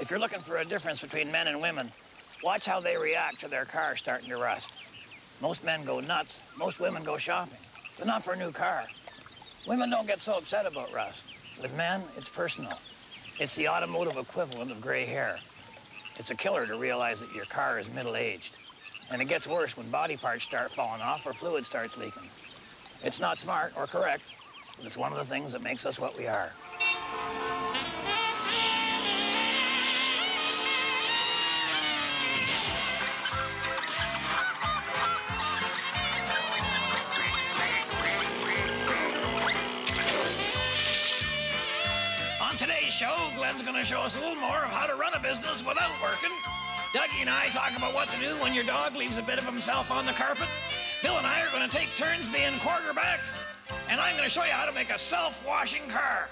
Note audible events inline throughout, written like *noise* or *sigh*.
If you're looking for a difference between men and women, watch how they react to their car starting to rust. Most men go nuts. Most women go shopping, but not for a new car. Women don't get so upset about rust. With men, it's personal. It's the automotive equivalent of gray hair. It's a killer to realize that your car is middle-aged. And it gets worse when body parts start falling off or fluid starts leaking. It's not smart or correct, but it's one of the things that makes us what we are. Today's show, Glenn's going to show us a little more of how to run a business without working. Dougie and I talk about what to do when your dog leaves a bit of himself on the carpet. Bill and I are going to take turns being quarterback, and I'm going to show you how to make a self-washing car.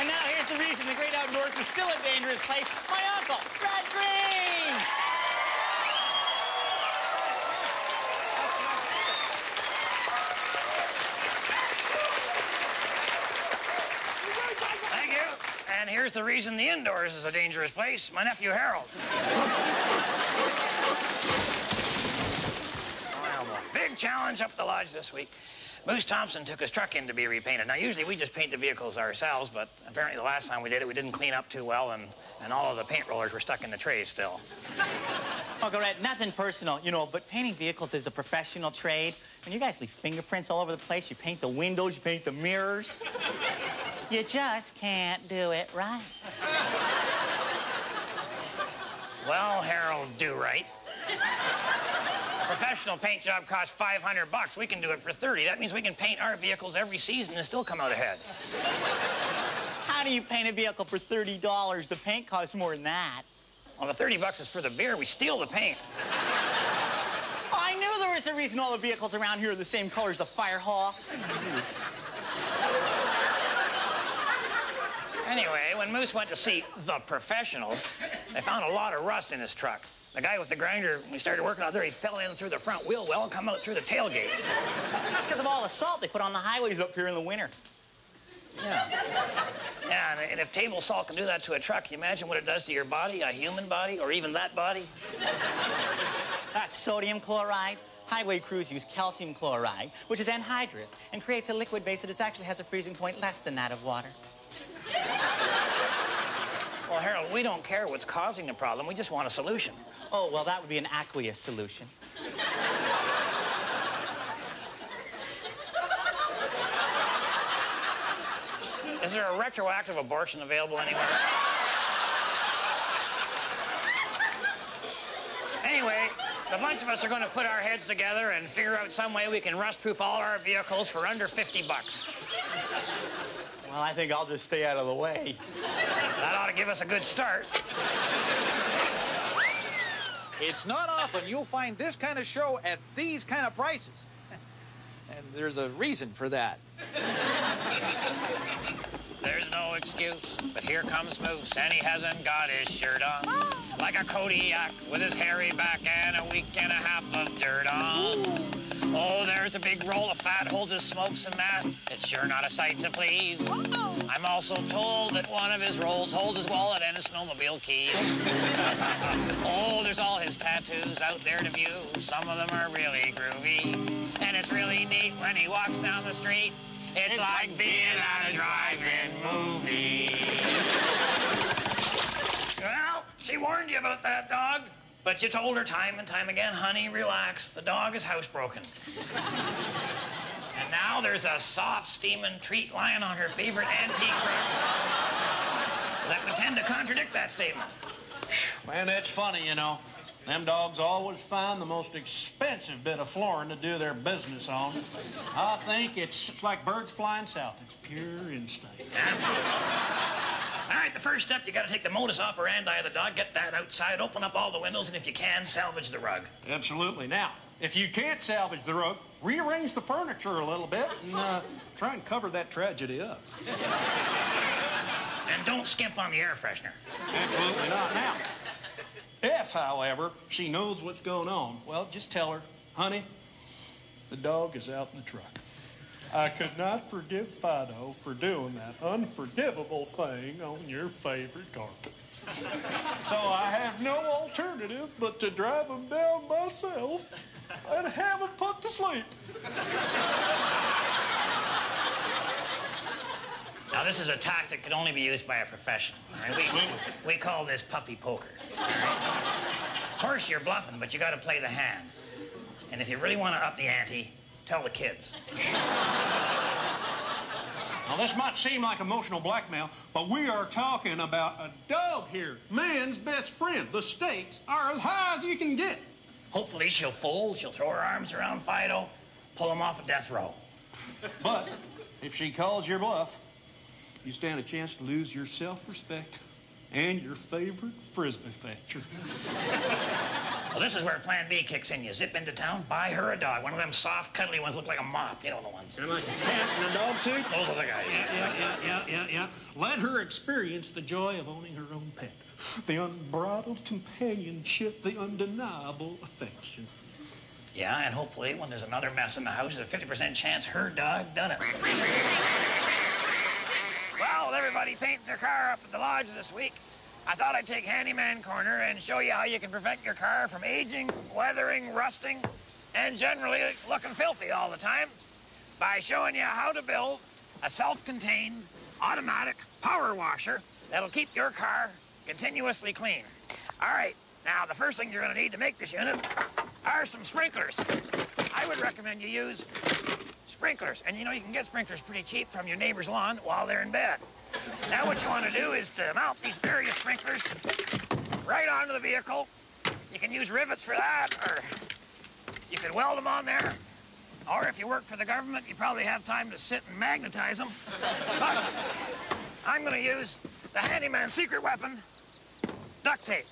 And now here's the reason the great outdoors is still a dangerous place. My uncle, Red Green! Thank you. And here's the reason the indoors is a dangerous place. My nephew Harold. Big challenge up the lodge this week. Moose Thompson took his truck in to be repainted. Now, usually we just paint the vehicles ourselves, but apparently the last time we did it, we didn't clean up too well, and, and all of the paint rollers were stuck in the trays still. Red, nothing personal, you know, but painting vehicles is a professional trade. And you guys leave fingerprints all over the place. You paint the windows, you paint the mirrors. You just can't do it right. Well, Harold, do right. A professional paint job costs 500 bucks. We can do it for 30. That means we can paint our vehicles every season and still come out ahead. How do you paint a vehicle for $30? The paint costs more than that. Well, the 30 bucks is for the beer. We steal the paint. I knew there was a reason all the vehicles around here are the same color as the Firehawk. Anyway, when Moose went to see the professionals, they found a lot of rust in his truck. The guy with the grinder, when he started working out there, he fell in through the front wheel well and come out through the tailgate. That's because of all the salt they put on the highways up here in the winter. Yeah. Yeah, and- if table salt can do that to a truck, you imagine what it does to your body, a human body, or even that body? That's sodium chloride. Highway crews use calcium chloride, which is anhydrous, and creates a liquid base that is actually has a freezing point less than that of water. Well, Harold, we don't care what's causing the problem. We just want a solution. Oh, well, that would be an aqueous solution. Is there a retroactive abortion available anywhere? Anyway, the bunch of us are going to put our heads together and figure out some way we can rust-proof all our vehicles for under 50 bucks. Well, I think I'll just stay out of the way. That ought to give us a good start. It's not often you'll find this kind of show at these kind of prices. And there's a reason for that. There's no excuse, but here comes Moose, and he hasn't got his shirt on. Like a Kodiak with his hairy back and a week and a half of dirt on. Oh, there's a big roll of fat, holds his smokes and that. It's sure not a sight to please. I'm also told that one of his rolls holds his wallet and his snowmobile keys. *laughs* oh, there's all his tattoos out there to view. Some of them are really groovy. And it's really neat when he walks down the street. It's like being at a drive-in movie. well, she warned you about that dog. But you told her time and time again, honey, relax. The dog is housebroken. and now there's a soft, steaming treat lying on her favorite antique rug that would tend to contradict that statement. Man, that's funny, you know. Them dogs always find the most expensive bit of flooring to do their business on. I think it's, it's like birds flying south. It's pure instinct. All right, the first step, you got to take the modus operandi of the dog, get that outside, open up all the windows, and if you can, salvage the rug. Absolutely. Now, if you can't salvage the rug, rearrange the furniture a little bit and uh, try and cover that tragedy up. And don't skimp on the air freshener. Absolutely not. Now, if, however, she knows what's going on, well, just tell her, honey, the dog is out in the truck. I could not forgive Fido for doing that unforgivable thing on your favorite carpet. So I have no alternative but to drive him down myself and have him put to sleep. Now, this is a tactic that can only be used by a professional. right? We, we call this puppy poker. right? Of course, you're bluffing, but you got to play the hand. And if you really want to up the ante, tell the kids. *laughs* Now, this might seem like emotional blackmail, but we are talking about a dog here, man's best friend. The stakes are as high as you can get. Hopefully, she'll fold, she'll throw her arms around Fido, pull him off a death row. But if she calls your bluff, you stand a chance to lose your self-respect and your favorite frisbee fetcher. *laughs* Well, this is where Plan B kicks in. You zip into town, buy her a dog. One of them soft, cuddly ones look like a mop. You know the ones. And like a cat in a dog suit? Those are the guys. Yeah, yeah, yeah, yeah, yeah, yeah. Let her experience the joy of owning her own pet. The unbridled companionship, the undeniable affection. Yeah, and hopefully when there's another mess in the house, there's a 50% chance her dog done it. *laughs* well, everybody painting their car up at the lodge this week, I thought I'd take Handyman Corner and show you how you can prevent your car from aging, weathering, rusting, and generally looking filthy all the time by showing you how to build a self-contained automatic power washer that'll keep your car continuously clean. All right, now the first thing you're gonna need to make this unit are some sprinklers. Would recommend you use sprinklers. And you know, you can get sprinklers pretty cheap from your neighbor's lawn while they're in bed. Now what you want to do is to mount these various sprinklers right onto the vehicle. You can use rivets for that, or you can weld them on there. Or if you work for the government, you probably have time to sit and magnetize them. But I'm going to use the handyman's secret weapon, duct tape.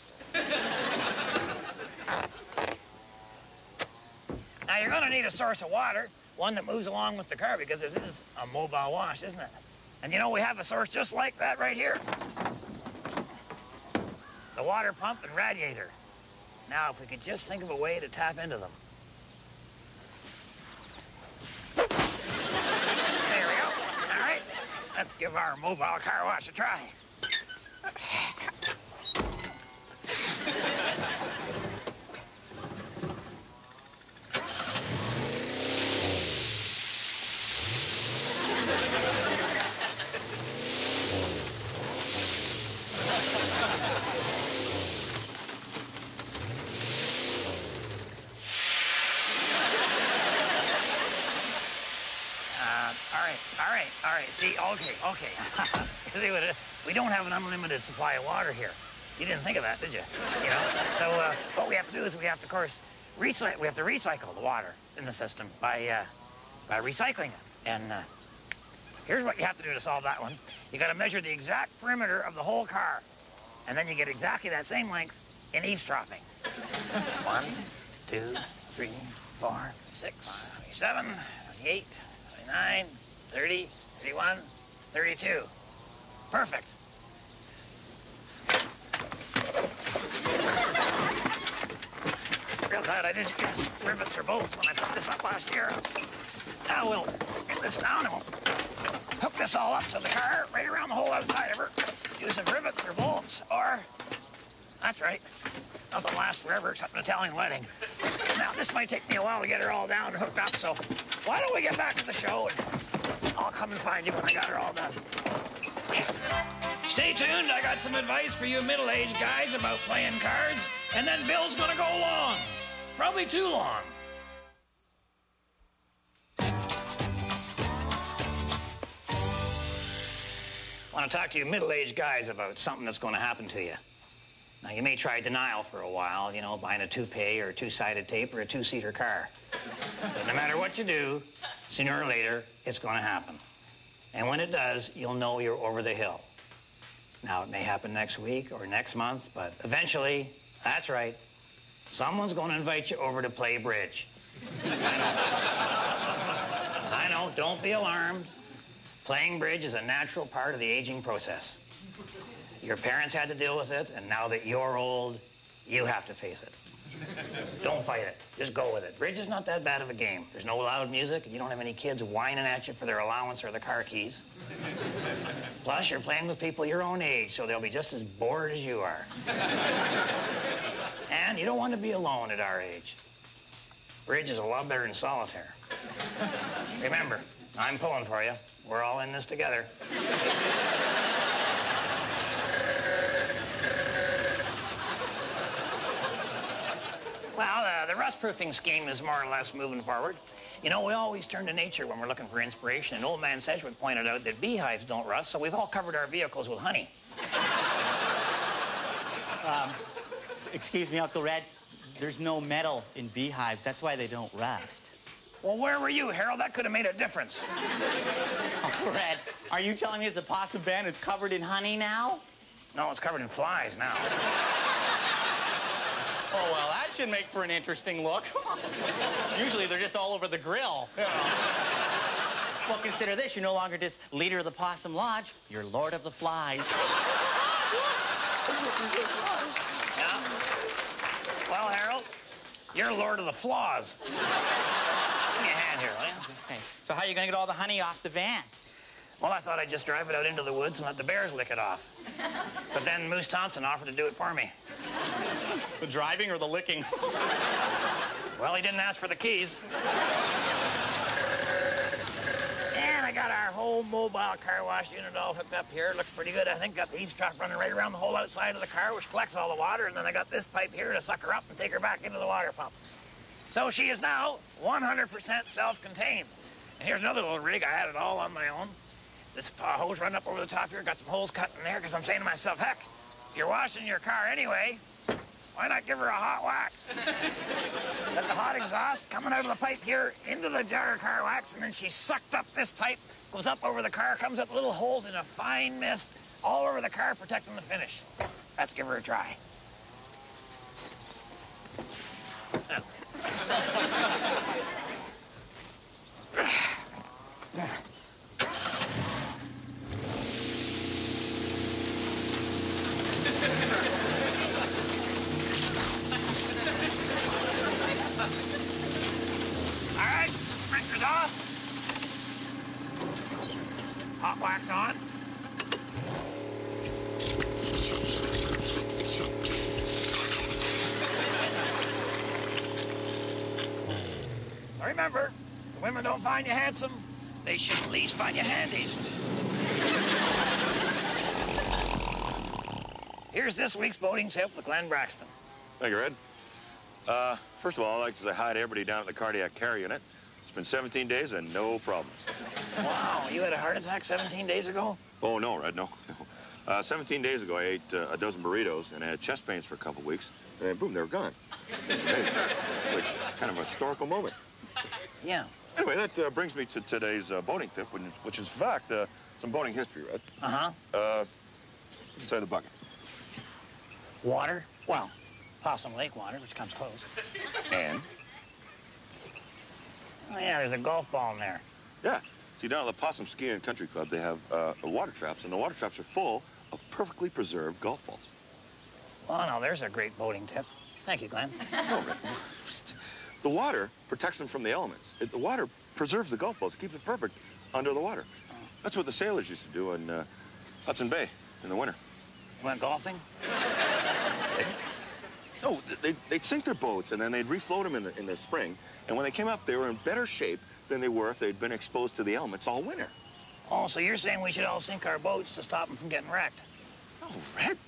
Now you're gonna need a source of water, one that moves along with the car because this is a mobile wash, isn't it? And you know, we have a source just like that right here. The water pump and radiator. Now, if we could just think of a way to tap into them. There we go. All right, let's give our mobile car wash a try. Uh, all right, all right. See, okay, okay. *laughs* We don't have an unlimited supply of water here. You didn't think of that, did you? You know. So uh, what we have to do is we have to, of course, recycle. We have to recycle the water in the system by uh, by recycling it. And uh, here's what you have to do to solve that one. You got to measure the exact perimeter of the whole car, and then you get exactly that same length in eavestroughing. *laughs* One, two, three, four, six, seven, eight, 29, 30, 31, 32. Perfect. Real glad I didn't use rivets or bolts when I put this up last year. Now we'll get this down and we'll hook this all up to the car, right around the whole outside of her, using rivets or bolts, or, that's right, nothing lasts forever except an Italian wedding. Now, this might take me a while to get her all down and hooked up, so why don't we get back to the show and I'll come and find you when I got her all done. Stay tuned. I got some advice for you middle-aged guys about playing cards, and then Bill's gonna go long. Probably too long. I want to talk to you middle-aged guys about something that's going to happen to you. Now, you may try denial for a while, you know, buying a toupee or a two-sided tape or a two-seater car. But no matter what you do, sooner or later, it's going to happen. And when it does, you'll know you're over the hill. Now, it may happen next week or next month, but eventually, that's right, someone's going to invite you over to play bridge. I know. I know, don't be alarmed. Playing bridge is a natural part of the aging process. Your parents had to deal with it, and now that you're old, you have to face it. Don't fight it. Just go with it. Bridge is not that bad of a game. There's no loud music, and you don't have any kids whining at you for their allowance or the car keys. Plus, you're playing with people your own age, so they'll be just as bored as you are. and you don't want to be alone at our age. Bridge is a lot better than solitaire. Remember, I'm pulling for you. We're all in this together. Well, uh, the rust proofing scheme is more or less moving forward. You know, we always turn to nature when we're looking for inspiration, and old man Sedgwick pointed out that beehives don't rust, so we've all covered our vehicles with honey. *laughs* Excuse me, Uncle Red. There's no metal in beehives. That's why they don't rust. Well, where were you, Harold? That could have made a difference. *laughs* Uncle Red, are you telling me that the Possum Van is covered in honey now? No, it's covered in flies now. *laughs* Oh, well, that should make for an interesting look. *laughs* Usually they're just all over the grill. well, consider this. You're no longer just leader of the Possum Lodge. You're Lord of the Flies. Yeah? Well, Harold, you're Lord of the Flaws. Give me a hand here, will you? Okay, so how are you going to get all the honey off the van? Well, I thought I'd just drive it out into the woods and let the bears lick it off. But then Moose Thompson offered to do it for me. The driving or the licking? *laughs* Well, he didn't ask for the keys. And I got our whole mobile car wash unit all hooked up here. Looks pretty good. I think got the eaves trough running right around the whole outside of the car, which collects all the water. And then I got this pipe here to suck her up and take her back into the water pump. So she is now 100% self-contained. And here's another little rig. I had it all on my own. This hose running up over the top here. Got some holes cut in there because I'm saying to myself, heck, if you're washing your car anyway, why not give her a hot wax? Let the hot exhaust coming out of the pipe here into the jar of car wax, and then she sucked up this pipe, goes up over the car, comes up little holes in a fine mist all over the car, protecting the finish. Let's give her a try *laughs* right, blinkers off. Hot wax on. So remember, the women don't find you handsome, they should at least find you handy. Here's this week's boating tip with Glenn Braxton. Thank you, Red. Uh, first of all, I'd like to say hi to everybody down at the cardiac care unit. It's been 17 days and no problems. Wow, you had a heart attack 17 days ago? Oh, no, Red, no. *laughs* Uh, 17 days ago, I ate uh, a dozen burritos and I had chest pains for a couple weeks. And then, boom, they were gone. *laughs* It's amazing. Like kind of a historical moment. *laughs* Yeah. Anyway, that uh, brings me to today's uh, boating tip, which is, which is in fact, uh, some boating history, right? Uh-huh. Uh, inside the bucket. Water? Well, Possum Lake water, which comes close. And? Oh, yeah, there's a golf ball in there. Yeah. See, down at the Possum Ski and Country Club, they have uh, water traps, and the water traps are full of perfectly preserved golf balls. Well, now, there's a great boating tip. Thank you, Glenn. *laughs* *laughs* The water protects them from the elements. It, the water preserves the golf balls. It keeps it perfect under the water. That's what the sailors used to do in uh, Hudson Bay in the winter. You went golfing? *laughs* No, they, they'd sink their boats and then they'd refloat them in the, in the spring. And when they came up, they were in better shape than they were if they'd been exposed to the elements all winter. Oh, so you're saying we should all sink our boats to stop them from getting wrecked? Oh, Red,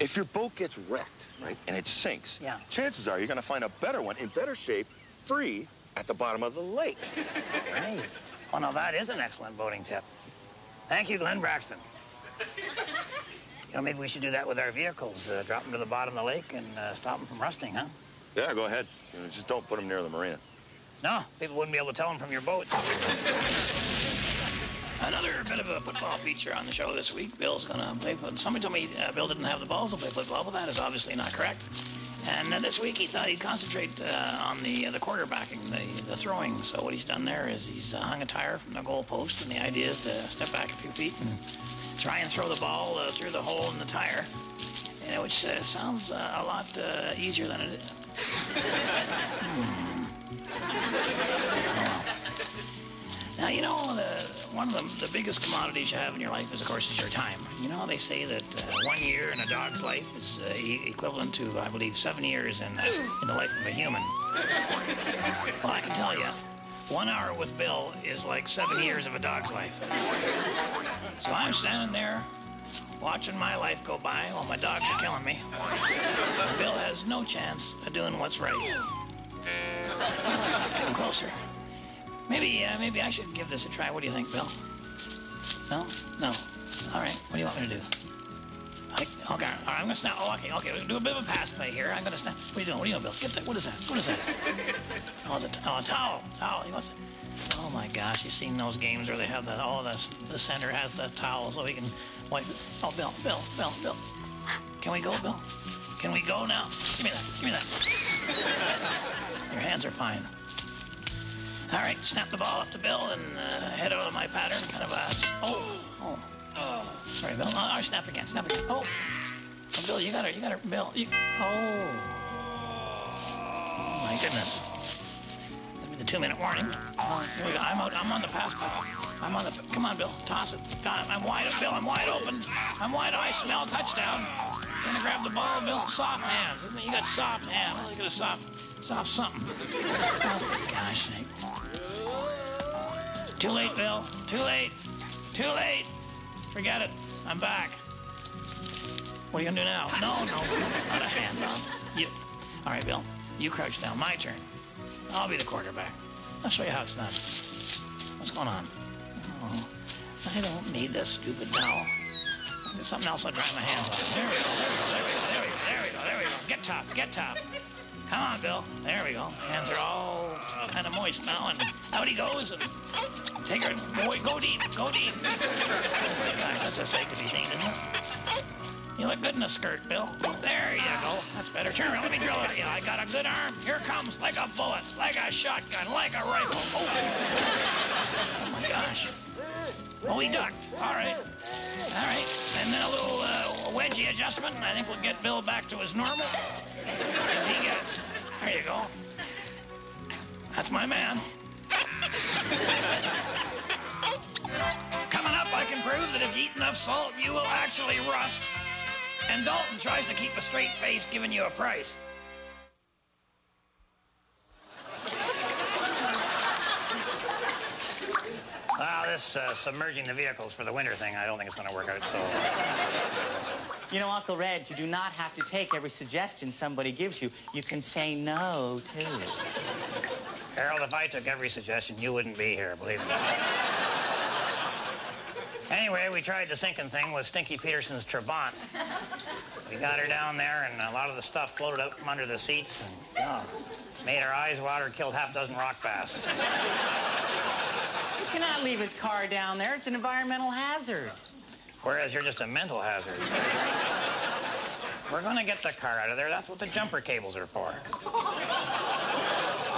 if your boat gets wrecked, right, and it sinks, Yeah. chances are you're going to find a better one in better shape, free, at the bottom of the lake. Right. Well, now, that is an excellent boating tip. Thank you, Glenn Braxton. You know, maybe we should do that with our vehicles. Uh, drop them to the bottom of the lake and uh, stop them from rusting, huh? Yeah, go ahead. You know, just don't put them near the marina. No, people wouldn't be able to tell them from your boats. Another bit of a football feature on the show this week. Bill's going to play football. Somebody told me uh, Bill didn't have the balls to play football, but that is obviously not correct. And uh, this week he thought he'd concentrate uh, on the uh, the quarterbacking, the, the throwing. So what he's done there is he's uh, hung a tire from the goal post, and the idea is to step back a few feet and try and throw the ball uh, through the hole in the tire, and which uh, sounds a lot easier than it is. *laughs* Now, you know, the, one of the, the biggest commodities you have in your life is, of course, is your time. You know, they say that uh, one year in a dog's life is uh, equivalent to, I believe, seven years in, in the life of a human. Well, I can tell you, one hour with Bill is like seven years of a dog's life. So I'm standing there watching my life go by while my dogs are killing me. Bill has no chance of doing what's right. Getting closer. Maybe, uh, maybe I should give this a try. What do you think, Bill? No? No. All right. What do you want me to do? I, okay. All right. I'm gonna snap. Oh, okay. Okay. We'll do a bit of a pass play here. I'm gonna snap. What are you doing? What are you doing, Bill? Get that. What is that? What is that? Oh, a, t- oh, a towel. Towel. He wants. Oh my gosh! you've seen those games where they have the oh the the center has the towel so he can wipe. It. Oh, Bill, Bill, Bill, Bill. Can we go, Bill? Can we go now? Give me that. Give me that. Your hands are fine. All right, snap the ball up to Bill and uh, head out of my pattern. Kind of a. Oh, oh, oh. Sorry, Bill. Oh, snap again. Snap again. Oh, oh Bill, you got her. You got her, Bill. You... Oh. oh, my goodness. Give me the two-minute warning. Here we go. I'm out. I'm on the pass pal. I'm on the. Come on, Bill. Toss it. Got it. I'm wide. Bill, I'm wide open. I'm wide. I smell touchdown. Gonna grab the ball, Bill. Soft hands. You got soft hands. Look at a soft, soft something. Oh, for gosh sake. Too late, Bill. Too late. Too late. Forget it. I'm back. What are you gonna do now? No, no, not a handoff. You. All right, Bill. You crouch down. My turn. I'll be the quarterback. I'll show you how it's done. What's going on? Oh, I don't need this stupid towel. There's something else I'll dry my hands on. There we go. There we go. There we go. There we go. There we go. Get tough. Get tough. Come on, Bill. There we go. Hands are all kind of moist now, and out he goes. And take her. Boy, go deep. Go deep. That's a sight to be seen, isn't it? You look good in a skirt, Bill. There you go. That's better. Turn around. Let me drill it. Yeah, I got a good arm. Here comes, like a bullet, like a shotgun, like a rifle. Oh, oh my gosh. Oh, he ducked. All right. All right. And then a little uh, wedgie adjustment, and I think we'll get Bill back to his normal as he gets. There you go. That's my man. Coming up, I can prove that if you eat enough salt, you will actually rust. And Dalton tries to keep a straight face giving you a price. Wow, this uh, submerging the vehicles for the winter thing, I don't think it's going to work out so. You know, Uncle Red, you do not have to take every suggestion somebody gives you. You can say no, too. Harold, if I took every suggestion, you wouldn't be here, believe me. Anyway, we tried the sinking thing with Stinky Peterson's Trabant. We got her down there, and a lot of the stuff floated up from under the seats, and oh, made our eyes water, killed half a dozen rock bass. You cannot leave his car down there. It's an environmental hazard. Whereas you're just a mental hazard. We're gonna get the car out of there. That's what the jumper cables are for.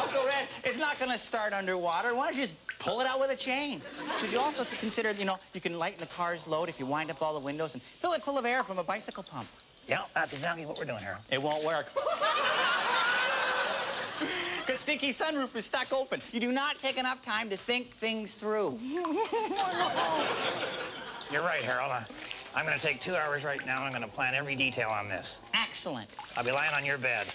Uncle Red, it's not going to start underwater. Why don't you just pull it out with a chain? Because you also have to consider, you know, you can lighten the car's load if you wind up all the windows and fill it full of air from a bicycle pump. Yeah, that's exactly what we're doing here. It won't work. *laughs* Because Stinky sunroof is stuck open. You do not take enough time to think things through. *laughs* *laughs* You're right, Harold. I- I'm gonna take two hours right now. and I'm gonna plan every detail on this. Excellent. I'll be lying on your bed.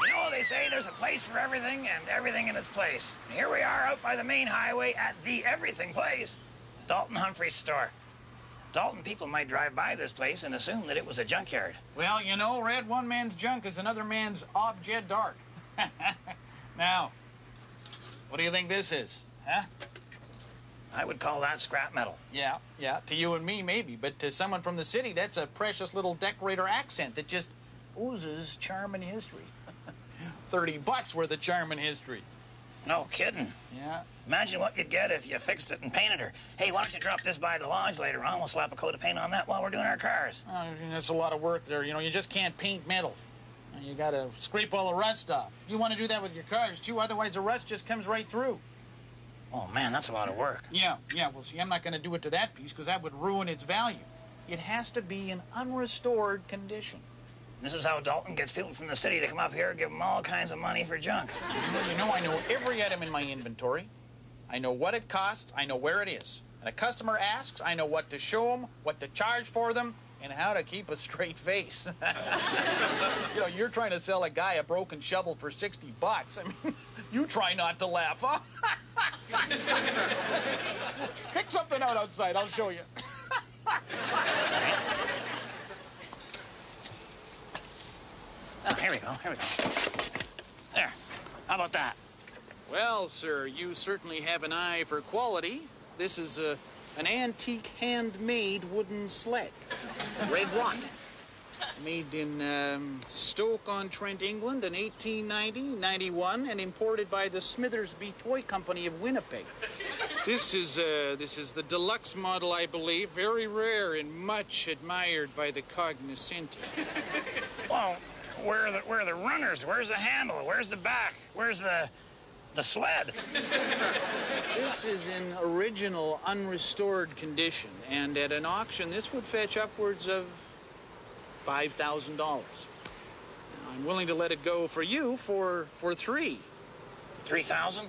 You know, they say there's a place for everything and everything in its place. And here we are out by the main highway at the everything place, Dalton Humphrey's store. Dalton people might drive by this place and assume that it was a junkyard. Well, you know, Red, one man's junk is another man's objet d'art. *laughs* now, what do you think this is? Huh? I would call that scrap metal. Yeah, yeah. To you and me, maybe. But to someone from the city, that's a precious little decorator accent that just oozes charm and history. *laughs* 30 bucks worth of charm and history. No kidding. Yeah. Imagine what you'd get if you fixed it and painted her. Hey, why don't you drop this by the lodge later on? We'll slap a coat of paint on that while we're doing our cars. Oh, that's a lot of work there. You know, you just can't paint metal. You gotta scrape all the rust off. You want to do that with your cars, too, otherwise the rust just comes right through. Oh, man, that's a lot of work. Yeah, yeah. Well, see, I'm not going to do it to that piece because that would ruin its value. It has to be in unrestored condition. This is how Dalton gets people from the city to come up here and give them all kinds of money for junk. Well, you know, I know every item in my inventory. I know what it costs. I know where it is. And a customer asks, I know what to show them, what to charge for them, and how to keep a straight face. *laughs* you know, you're trying to sell a guy a broken shovel for 60 bucks. I mean, *laughs* you try not to laugh, huh? *laughs* Pick something out outside. I'll show you. Oh, here we go, here we go. There. How about that? Well, sir, you certainly have an eye for quality. This is a, an antique handmade wooden sled. Red rock. Made in um, Stoke-on-Trent, England in 1890, 91, and imported by the Smithersby Toy Company of Winnipeg. This is, uh, this is the deluxe model, I believe. Very rare and much admired by the cognoscenti. Well, where are the where are the runners? Where's the handle? Where's the back? Where's the the sled? This is in original, unrestored condition, and at an auction, this would fetch upwards of $5,000. I'm willing to let it go for you for, for three. Three thousand?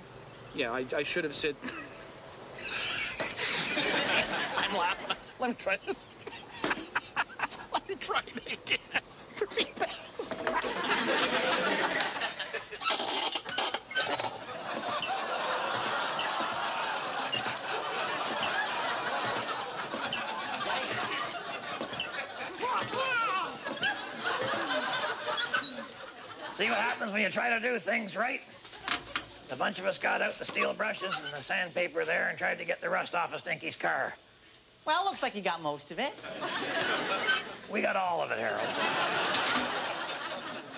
Yeah, I, I should have said. *laughs* I'm laughing. Let me try this. *laughs* let me try it again. See what happens when you try to do things right? A bunch of us got out the steel brushes and the sandpaper there and tried to get the rust off of Stinky's car. Well, looks like you got most of it. We got all of it, Harold.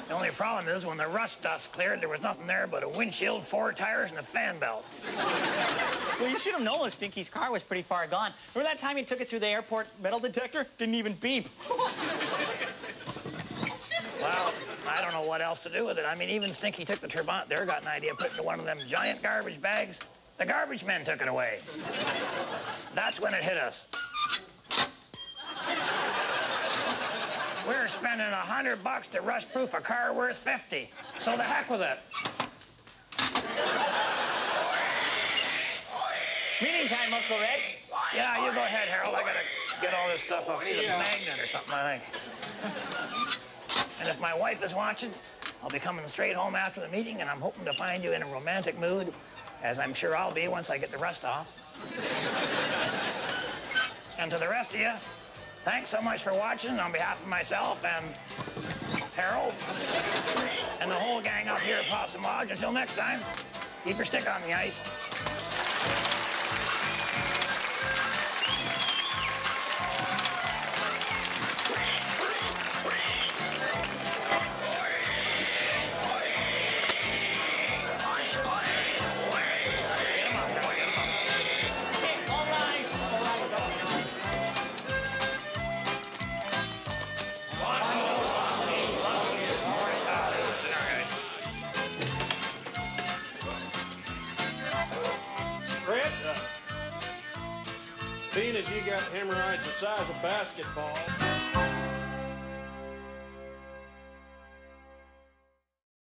The only problem is when the rust dust cleared, there was nothing there but a windshield, four tires, and a fan belt. Well, you should have known Stinky's car was pretty far gone. Remember that time you took it through the airport metal detector? Didn't even beep. Well, I don't know what else to do with it. I mean, even Stinky took the turbine there, got an idea of putting it in one of them giant garbage bags. The garbage men took it away. That's when it hit us. We're spending a hundred bucks to rust-proof a car worth 50. So the heck with it. Meeting time, Uncle Red. Yeah, you go ahead, Harold. I gotta get all this stuff up. I need a magnet or something, I think. And if my wife is watching, I'll be coming straight home after the meeting, and I'm hoping to find you in a romantic mood, as I'm sure I'll be once I get the rust off. and to the rest of you, thanks so much for watching on behalf of myself and Harold and the whole gang up here at Possum Lodge. Until next time, keep your stick on the ice. The size of basketball.